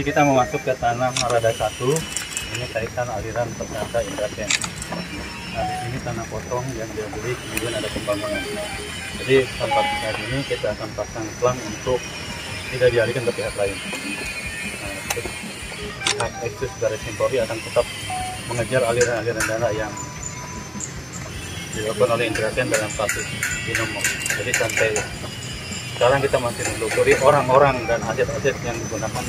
kita mau masuk ke tanah Marada 1. Ini kaitan aliran ternyata Indraken. Nah, di sini tanah potong yang dia beli, kemudian ada pembangunan. Jadi tempat saat ini kita akan pasang plang untuk tidak dialihkan ke pihak lain. Nah, pihak Eksis Garis Polri akan tetap mengejar aliran-aliran dana yang dilakukan oleh Indraken dalam kasus Binomo. Jadi sampai sekarang kita masih menelusuri orang-orang dan aset-aset yang digunakan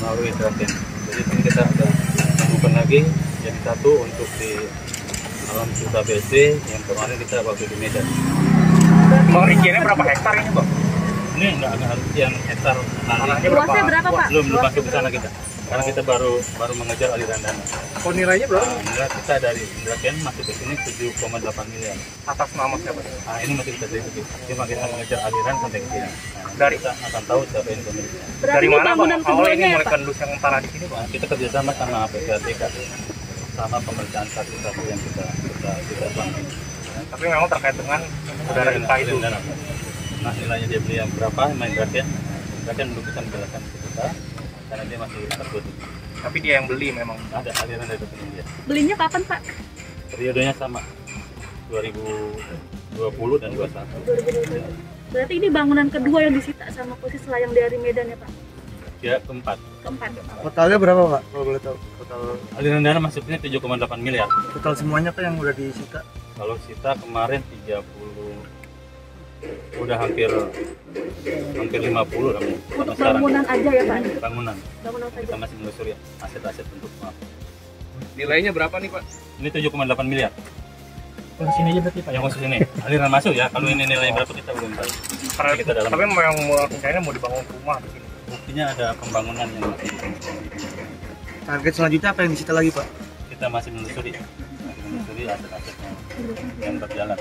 melalui Indraken. Jadi ini kita ada temukan lagi yang satu untuk di alam Suta BC yang kemarin kita waktu di Medan. Bang rinciannya berapa hektar ini bang? Ini enggak enggak harus yang hektar Tanahnya. Luasnya berapa Pak? Belum belum masuk ke sana kita. Karena kita baru baru mengejar aliran dana. Oh nilainya berapa? Nah, nilai kita dari Indraken masuk ke sini 7,8 miliar. Atas nama siapa? Nah, ini masih kita selidiki. Cuma kita mengejar aliran sampai ke sini. Nah, Dari- kita akan tahu siapa yang pemiliknya. Dari ini mana bangunan bang? Awalnya ini keduanya ya Pak? yang tanah di sini bang. Nah, kita kerjasama sama PPATK sama pemeriksaan saksi-saksi yang kita kita kita bangun. Tapi memang terkait dengan saudara kita itu. Nah nilainya dia beli yang berapa main Draken? Draken belum bisa menjelaskan ke kita karena dia masih tersebut. Tapi dia yang beli memang. Ada aliran dari dia. Belinya kapan Pak? Periodenya sama 2020 dan 21. Berarti ini bangunan kedua yang disita sama posisi layang dari Medan ya Pak? Ya keempat. Keempat. Totalnya berapa pak? Kalau boleh tahu. Total Aliran dana masuknya 7,8 miliar. total semuanya pak yang udah disita. Kalau sita kemarin 30 udah hampir hampir 50 namanya. Untuk Sekarang bangunan aja ya Pak? bangunan. Bangunan Kita saja. masih menelusuri aset-aset untuk maaf. Nilainya berapa nih pak? Ini 7,8 miliar. Khusus ini aja berarti Pak, yang khusus ini. Aliran masuk ya, kalau ini nilai berapa kita belum tahu. Karena Kita dalam tapi memang mau rencananya mau dibangun rumah di sini. buktinya ada pembangunan yang masih Target selanjutnya apa yang disita lagi pak? kita masih menelusuri. Masih menelusuri aset-aset yang, yang berjalan.